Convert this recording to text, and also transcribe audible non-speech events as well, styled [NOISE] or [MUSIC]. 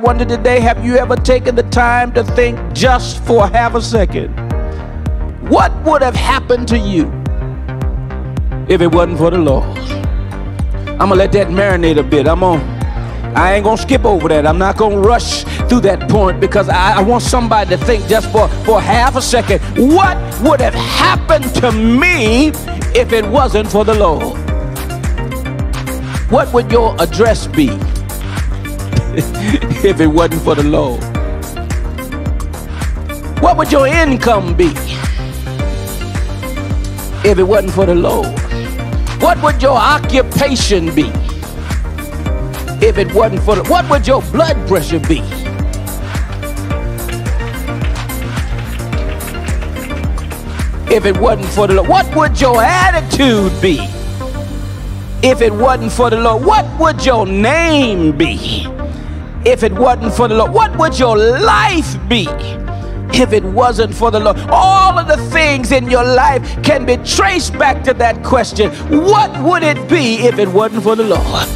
wonder today, have you ever taken the time to think just for half a second? What would have happened to you if it wasn't for the Lord? I'm gonna let that marinate a bit. I'm gonna, I ain't gonna skip over that. I'm not gonna rush through that point because I, I want somebody to think just for, for half a second. What would have happened to me if it wasn't for the Lord? What would your address be? [LAUGHS] if it wasn't for the Lord? What would your income be if it wasn't for the Lord? What would your occupation be if it wasn't for the What would your blood pressure be? If it wasn't for the Lord, what would your attitude be? If it wasn't for the Lord, what would your name be? If it wasn't for the Lord? What would your life be if it wasn't for the Lord? All of the things in your life can be traced back to that question What would it be if it wasn't for the Lord?